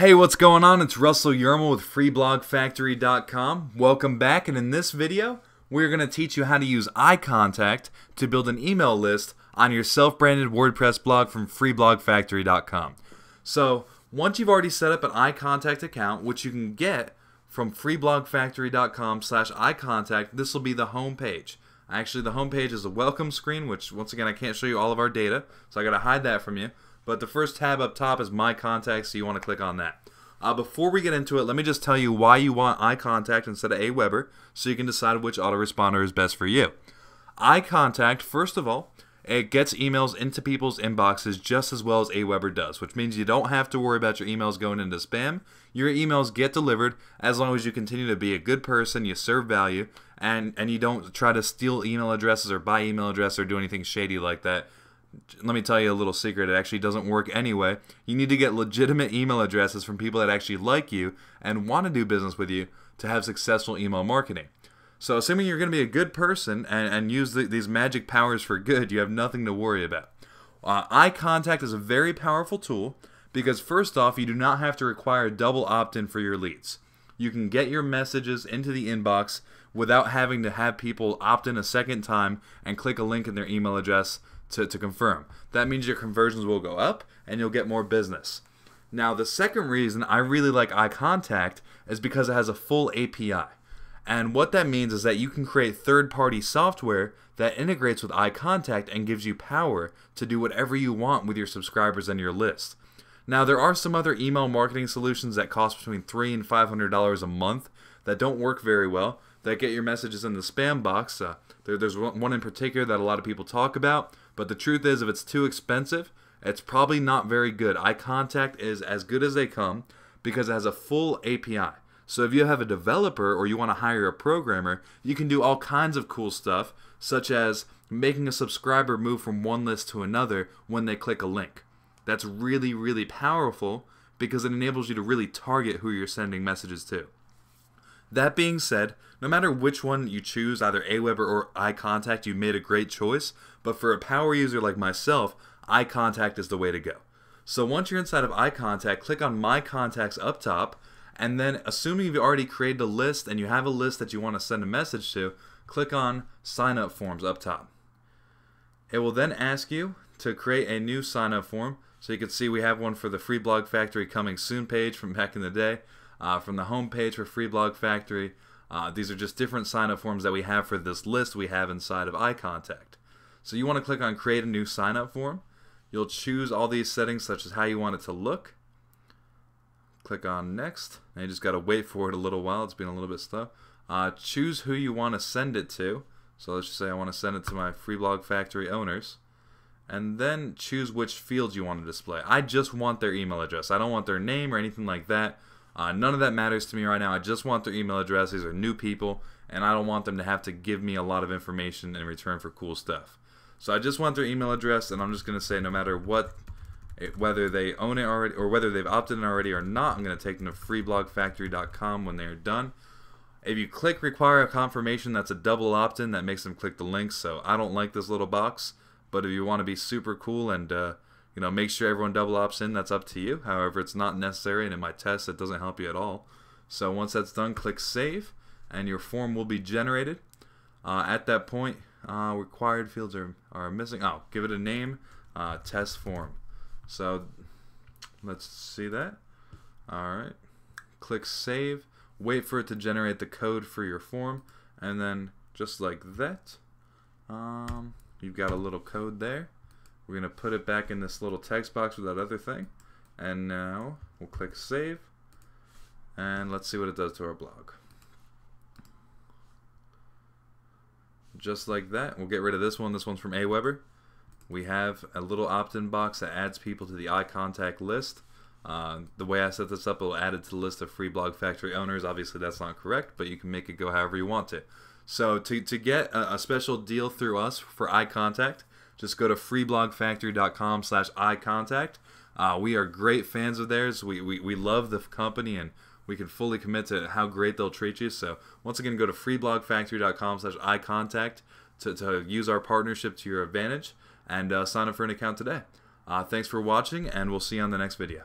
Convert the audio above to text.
Hey, what's going on? It's Russell Yermal with freeblogfactory.com. Welcome back, and in this video, we're going to teach you how to use iContact to build an email list on your self-branded WordPress blog from freeblogfactory.com. So, once you've already set up an iContact account, which you can get from freeblogfactory.com slash iContact, this will be the home page. Actually, the home page is a welcome screen, which, once again, I can't show you all of our data, so I got to hide that from you. But the first tab up top is My Contacts, so you want to click on that. Uh, before we get into it, let me just tell you why you want iContact instead of Aweber, so you can decide which autoresponder is best for you. iContact, first of all, it gets emails into people's inboxes just as well as Aweber does, which means you don't have to worry about your emails going into spam. Your emails get delivered as long as you continue to be a good person, you serve value, and, and you don't try to steal email addresses or buy email address or do anything shady like that let me tell you a little secret. It actually doesn't work anyway. You need to get legitimate email addresses from people that actually like you and want to do business with you to have successful email marketing. So, assuming you're going to be a good person and, and use the, these magic powers for good, you have nothing to worry about. Uh, contact is a very powerful tool because, first off, you do not have to require double opt in for your leads. You can get your messages into the inbox without having to have people opt in a second time and click a link in their email address to, to confirm. That means your conversions will go up and you'll get more business. Now, the second reason I really like iContact is because it has a full API. And what that means is that you can create third party software that integrates with iContact and gives you power to do whatever you want with your subscribers and your list. Now, there are some other email marketing solutions that cost between three and five hundred dollars a month that don't work very well. That get your messages in the spam box. Uh, there, there's one in particular that a lot of people talk about. But the truth is, if it's too expensive, it's probably not very good. iContact is as good as they come because it has a full API. So if you have a developer or you want to hire a programmer, you can do all kinds of cool stuff, such as making a subscriber move from one list to another when they click a link. That's really, really powerful because it enables you to really target who you're sending messages to. That being said, no matter which one you choose, either Aweber or iContact, you made a great choice. But for a power user like myself, iContact is the way to go. So once you're inside of iContact, click on My Contacts up top, and then assuming you've already created a list and you have a list that you want to send a message to, click on Sign Up Forms up top. It will then ask you to create a new sign up form. So you can see we have one for the Free Blog Factory coming soon page from back in the day. Uh, from the home page for Free Blog Factory, uh, these are just different sign up forms that we have for this list we have inside of iContact. So you want to click on create a new sign up form. You'll choose all these settings such as how you want it to look. Click on next. And you just got to wait for it a little while. It's been a little bit slow. Uh, choose who you want to send it to. So let's just say I want to send it to my Free Blog Factory owners. And then choose which fields you want to display. I just want their email address. I don't want their name or anything like that. Uh, none of that matters to me right now. I just want their email address. These are new people, and I don't want them to have to give me a lot of information in return for cool stuff. So I just want their email address, and I'm just going to say no matter what, it, whether they own it already or whether they've opted in already or not, I'm going to take them to freeblogfactory.com when they're done. If you click require a confirmation, that's a double opt-in that makes them click the link. So I don't like this little box, but if you want to be super cool and uh, you know make sure everyone double opts in, that's up to you. However, it's not necessary, and in my test, it doesn't help you at all. So once that's done, click save, and your form will be generated. Uh, at that point, uh, required fields are, are missing. Oh, give it a name, uh, test form. So let's see that. All right. Click save. Wait for it to generate the code for your form. And then just like that, um, you've got a little code there. We're going to put it back in this little text box with that other thing. And now we'll click save. And let's see what it does to our blog. just like that. We'll get rid of this one. This one's from Aweber. We have a little opt-in box that adds people to the iContact list. Uh, the way I set this up, it'll add it to the list of free Blog Factory owners. Obviously, that's not correct, but you can make it go however you want to. So to, to get a, a special deal through us for iContact, just go to freeblogfactory.com slash iContact. Uh, we are great fans of theirs. We, we, we love the company and we can fully commit to how great they'll treat you. So once again, go to freeblogfactory.com slash iContact to, to use our partnership to your advantage and uh, sign up for an account today. Uh, thanks for watching, and we'll see you on the next video.